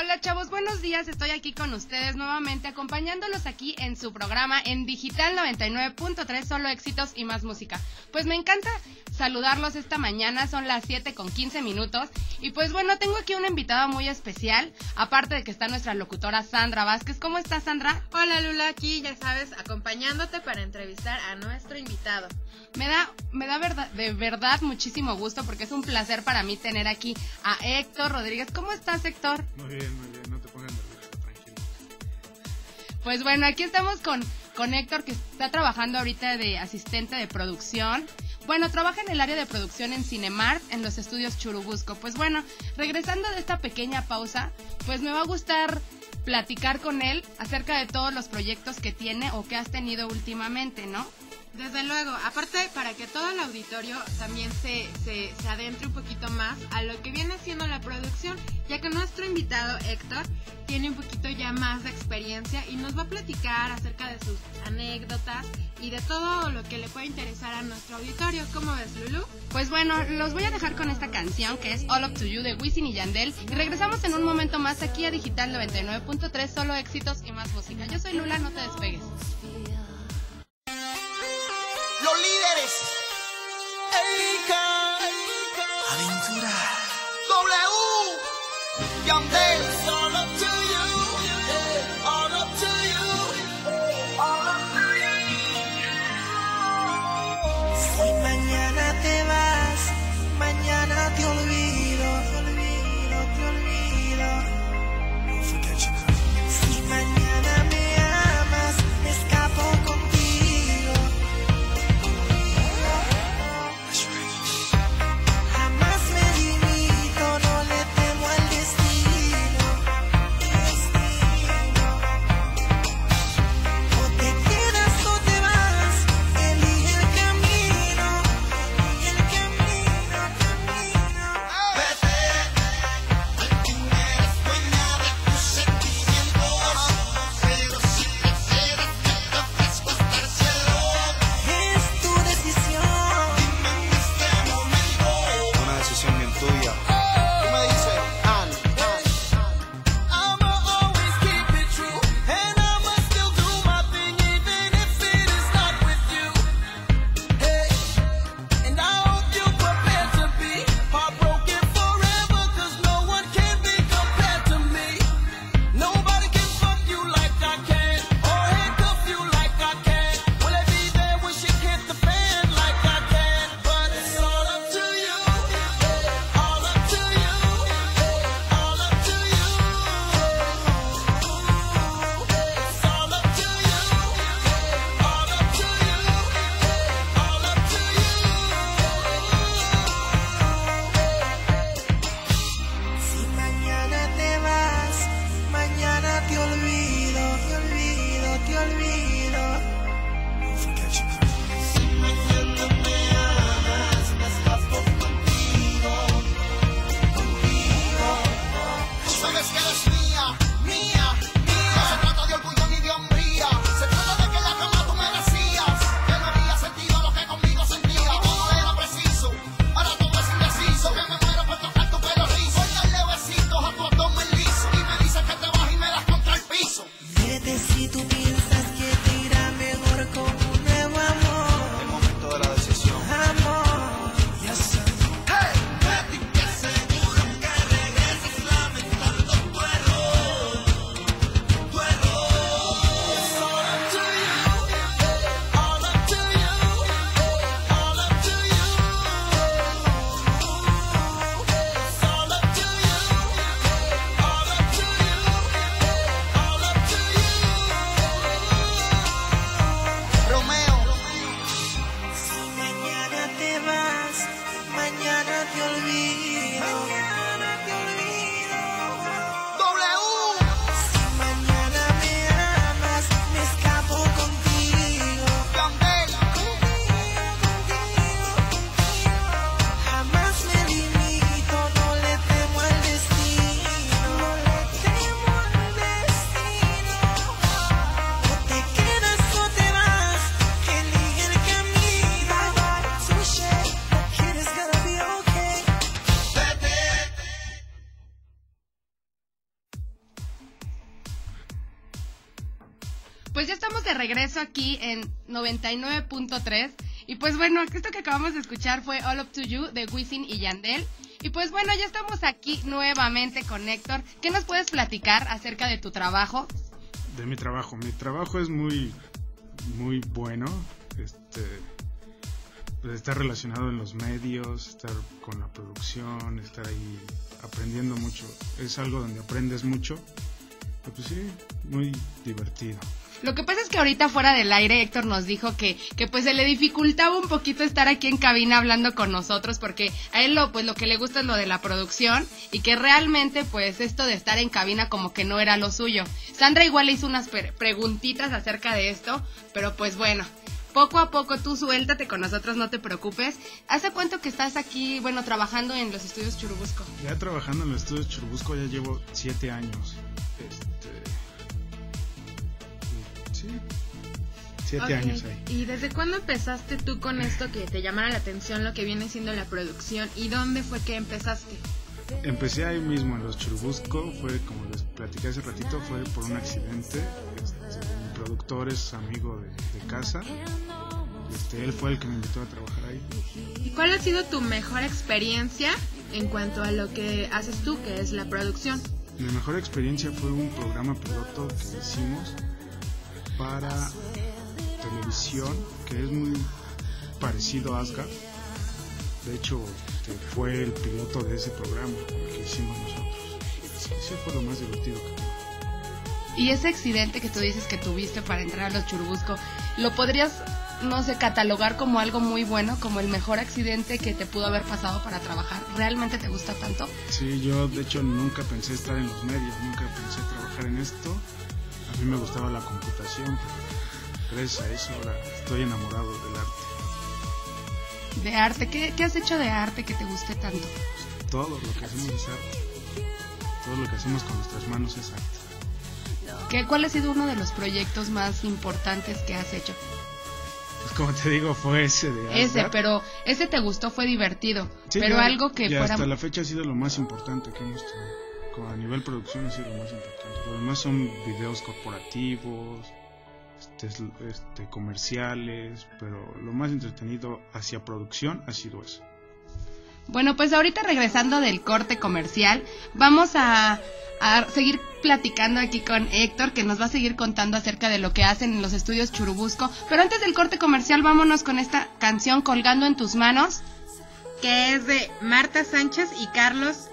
Hola chavos, buenos días. Estoy aquí con ustedes nuevamente acompañándolos aquí en su programa en Digital 99.3, solo éxitos y más música. Pues me encanta saludarlos esta mañana, son las 7 con 15 minutos. Y pues bueno, tengo aquí una invitada muy especial, aparte de que está nuestra locutora Sandra Vázquez. ¿Cómo estás Sandra? Hola Lula, aquí ya sabes, acompañándote para entrevistar a nuestro invitado. Me da, me da verdad, de verdad muchísimo gusto porque es un placer para mí tener aquí a Héctor Rodríguez. ¿Cómo estás Héctor? Muy bien, bien, no te pongas tranquilo. Pues bueno, aquí estamos con, con Héctor que está trabajando ahorita de asistente de producción. Bueno, trabaja en el área de producción en Cinemart, en los estudios Churubusco. Pues bueno, regresando de esta pequeña pausa, pues me va a gustar platicar con él acerca de todos los proyectos que tiene o que has tenido últimamente, ¿no? Desde luego, aparte para que todo el auditorio también se, se, se, adentre un poquito más a lo que viene siendo la producción, ya que nuestro invitado Héctor tiene un poquito ya más de experiencia y nos va a platicar acerca de sus anécdotas y de todo lo que le puede interesar a nuestro auditorio. ¿Cómo ves, Lulu? Pues bueno, los voy a dejar con esta canción que es All Up to You de Wisin y Yandel y regresamos en un momento más aquí a Digital 99.3, solo éxitos y más música. Yo soy Lula, no te despegues. Líderes. Erika. Aventura. W. Yandel. Regreso aquí en 99.3. Y pues bueno, esto que acabamos de escuchar fue All Up to You de Wisin y Yandel. Y pues bueno, ya estamos aquí nuevamente con Héctor. ¿Qué nos puedes platicar acerca de tu trabajo? De mi trabajo. Mi trabajo es muy, muy bueno. Este, pues, estar relacionado en los medios, estar con la producción, estar ahí aprendiendo mucho. Es algo donde aprendes mucho. Y pues sí, muy divertido. Lo que pasa es que ahorita fuera del aire Héctor nos dijo que, que pues se le dificultaba un poquito estar aquí en cabina hablando con nosotros porque a él lo pues lo que le gusta es lo de la producción y que realmente pues esto de estar en cabina como que no era lo suyo. Sandra igual le hizo unas preguntitas acerca de esto, pero pues bueno, poco a poco tú suéltate con nosotros, no te preocupes. ¿Hace cuánto que estás aquí, bueno, trabajando en los estudios Churubusco? Ya trabajando en los estudios Churubusco ya llevo siete años. Este, sí, siete años ahí. ¿Y desde cuándo empezaste tú con esto que te llamara la atención lo que viene siendo la producción? ¿Y dónde fue que empezaste? Empecé ahí mismo en los Churubusco, fue como les platiqué hace ratito, fue por un accidente. Este, mi productor es amigo de, de casa. Este, él fue el que me invitó a trabajar ahí. ¿Y cuál ha sido tu mejor experiencia en cuanto a lo que haces tú, que es la producción? Mi mejor experiencia fue un programa piloto que hicimos para televisión, que es muy parecido a Asgard. De hecho, este, fue el piloto de ese programa que hicimos nosotros. Sí fue lo más divertido que tuve. Y ese accidente que tú dices que tuviste para entrar a los Churubusco, ¿lo podrías, no sé, catalogar como algo muy bueno, como el mejor accidente que te pudo haber pasado para trabajar? ¿Realmente te gusta tanto? Sí, yo de hecho nunca pensé estar en los medios, nunca pensé trabajar en esto. A mí me gustaba la computación, pero gracias a eso ahora estoy enamorado del arte. De arte, ¿qué, qué has hecho de arte que te guste tanto? Todo lo que hacemos es arte. Todo lo que hacemos con nuestras manos es arte. ¿Qué, ¿Cuál ha sido uno de los proyectos más importantes que has hecho? Pues como te digo, fue ese de Ese, Asgard. pero ese te gustó, fue divertido. Sí, pero ya- algo que ya fuera... hasta la fecha ha sido lo más importante que hemos tenido. A nivel producción ha sido lo más importante. Lo demás son videos corporativos, este, es- este, comerciales, pero lo más entretenido hacia producción ha sido eso. Bueno, pues ahorita regresando del corte comercial, vamos a, a seguir platicando aquí con Héctor, que nos va a seguir contando acerca de lo que hacen en los estudios Churubusco. Pero antes del corte comercial, vámonos con esta canción Colgando en tus manos. Que es de Marta Sánchez y Carlos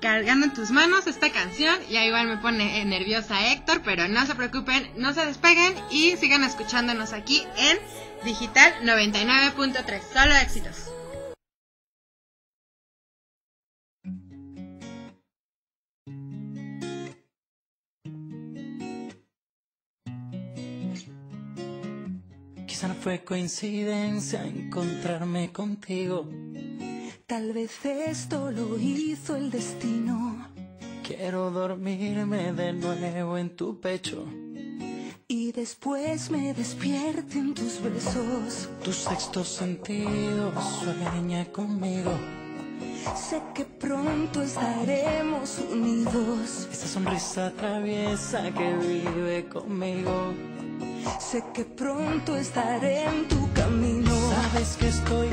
cargando en tus manos esta canción. Ya igual me pone nerviosa Héctor, pero no se preocupen, no se despeguen y sigan escuchándonos aquí en Digital 99.3. Solo éxitos. Quizá no fue coincidencia encontrarme contigo. Tal vez esto lo hizo el destino Quiero dormirme de nuevo en tu pecho. y después me despierte en tus besos. Tu sexto sentido sueña conmigo. Sé que pronto estaremos unidos. Esa sonrisa traviesa que vive conmigo. Sé que pronto estaré en tu camino. Sabes que estoy